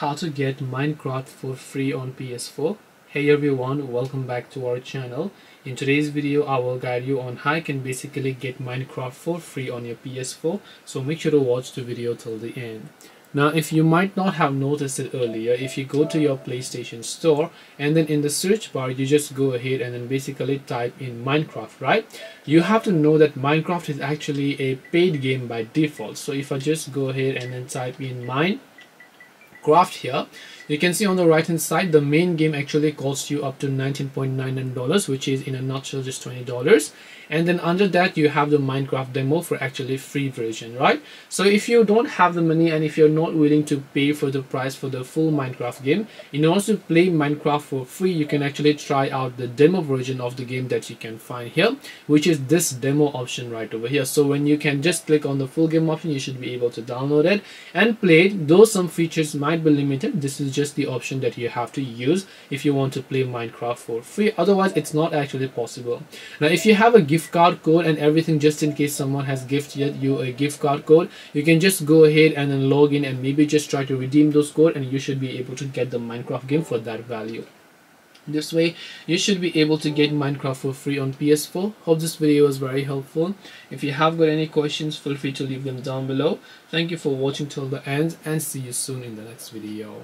how to get Minecraft for free on PS4 hey everyone welcome back to our channel. In today's video I will guide you on how you can basically get Minecraft for free on your PS4 so make sure to watch the video till the end. Now if you might not have noticed it earlier if you go to your PlayStation store and then in the search bar you just go ahead and then basically type in Minecraft right? You have to know that Minecraft is actually a paid game by default. So if I just go ahead and then type in mine craft here you can see on the right hand side the main game actually costs you up to 19.99 dollars which is in a nutshell just 20 dollars. And then under that you have the minecraft demo for actually free version right? So if you don't have the money and if you're not willing to pay for the price for the full minecraft game in order to play minecraft for free you can actually try out the demo version of the game that you can find here which is this demo option right over here. So when you can just click on the full game option you should be able to download it and play it. Though some features might be limited this is just the option that you have to use if you want to play minecraft for free. Otherwise it's not actually possible. Now if you have a gift card code and everything just in case someone has gifted you a gift card code you can just go ahead and then log in and maybe just try to redeem those code and you should be able to get the minecraft game for that value. This way you should be able to get minecraft for free on ps4 hope this video was very helpful. If you have got any questions feel free to leave them down below. Thank you for watching till the end and see you soon in the next video